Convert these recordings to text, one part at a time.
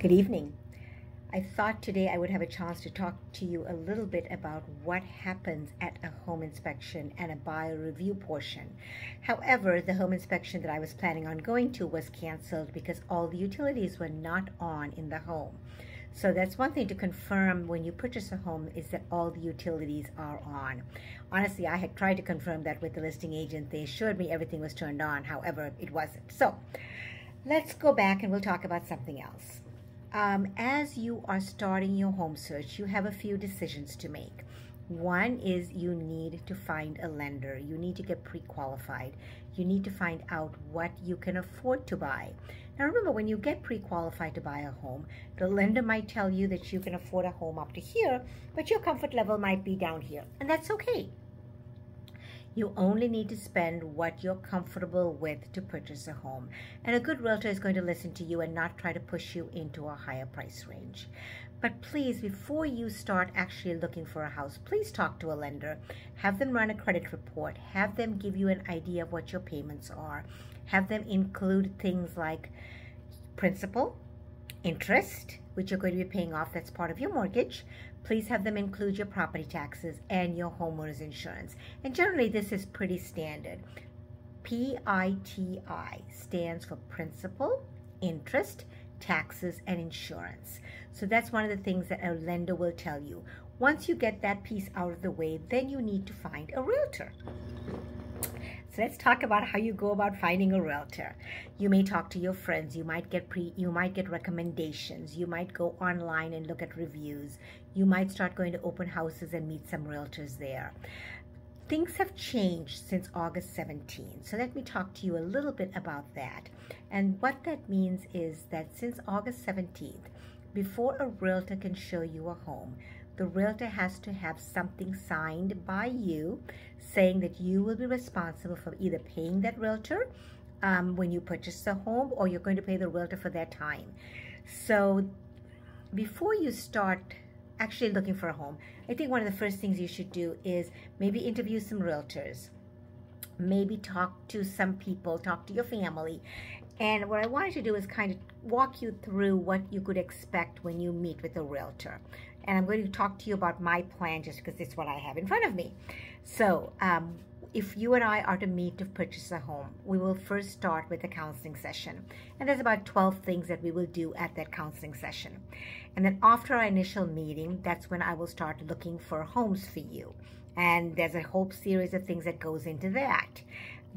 Good evening. I thought today I would have a chance to talk to you a little bit about what happens at a home inspection and a buyer review portion. However, the home inspection that I was planning on going to was canceled because all the utilities were not on in the home. So that's one thing to confirm when you purchase a home is that all the utilities are on. Honestly, I had tried to confirm that with the listing agent. They assured me everything was turned on. However, it wasn't. So let's go back and we'll talk about something else um, as you are starting your home search, you have a few decisions to make. One is you need to find a lender. You need to get pre-qualified. You need to find out what you can afford to buy. Now remember, when you get pre-qualified to buy a home, the lender might tell you that you can afford a home up to here, but your comfort level might be down here, and that's okay. You only need to spend what you're comfortable with to purchase a home. And a good realtor is going to listen to you and not try to push you into a higher price range. But please, before you start actually looking for a house, please talk to a lender. Have them run a credit report. Have them give you an idea of what your payments are. Have them include things like principal, interest, which you're going to be paying off, that's part of your mortgage, please have them include your property taxes and your homeowner's insurance. And generally, this is pretty standard. PITI stands for principal, interest, taxes, and insurance. So that's one of the things that a lender will tell you. Once you get that piece out of the way, then you need to find a realtor. Let's talk about how you go about finding a realtor. You may talk to your friends. You might get pre. You might get recommendations. You might go online and look at reviews. You might start going to open houses and meet some realtors there. Things have changed since August 17. So let me talk to you a little bit about that. And what that means is that since August 17th, before a realtor can show you a home, the realtor has to have something signed by you saying that you will be responsible for either paying that realtor um, when you purchase the home or you're going to pay the realtor for their time. So before you start actually looking for a home, I think one of the first things you should do is maybe interview some realtors. Maybe talk to some people, talk to your family. And what I wanted to do is kind of walk you through what you could expect when you meet with a realtor and I'm going to talk to you about my plan just because it's what I have in front of me. So, um, if you and I are to meet to purchase a home, we will first start with a counseling session. And there's about 12 things that we will do at that counseling session. And then after our initial meeting, that's when I will start looking for homes for you. And there's a whole series of things that goes into that.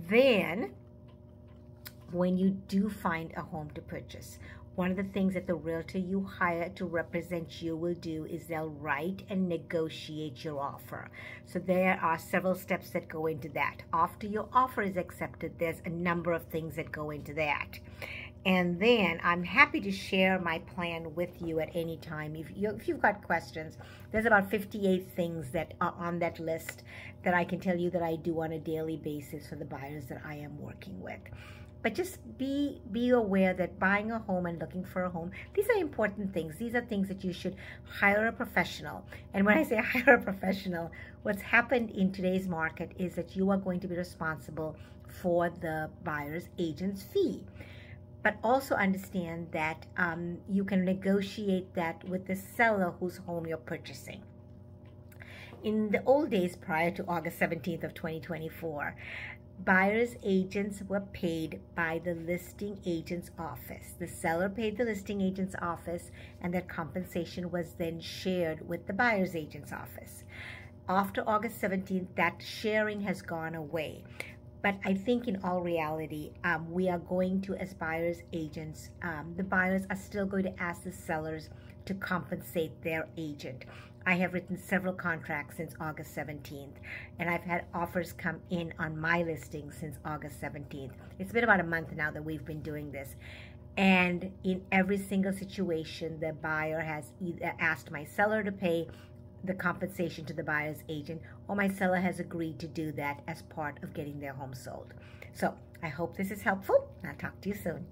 Then, when you do find a home to purchase, one of the things that the realtor you hire to represent you will do is they'll write and negotiate your offer. So there are several steps that go into that. After your offer is accepted, there's a number of things that go into that. And then I'm happy to share my plan with you at any time. If, you, if you've got questions, there's about 58 things that are on that list that I can tell you that I do on a daily basis for the buyers that I am working with. But just be be aware that buying a home and looking for a home these are important things. These are things that you should hire a professional. And when i say hire a professional what's happened in today's market is that you are going to be responsible for the buyer's agent's fee but also understand that um, you can negotiate that with the seller whose home you're purchasing in the old days prior to August 17th of 2024, buyer's agents were paid by the listing agent's office. The seller paid the listing agent's office, and their compensation was then shared with the buyer's agent's office. After August 17th, that sharing has gone away. But I think in all reality, um, we are going to, as buyer's agents, um, the buyers are still going to ask the sellers to compensate their agent. I have written several contracts since August 17th, and I've had offers come in on my listing since August 17th. It's been about a month now that we've been doing this. And in every single situation, the buyer has either asked my seller to pay the compensation to the buyer's agent, or my seller has agreed to do that as part of getting their home sold. So I hope this is helpful. I'll talk to you soon.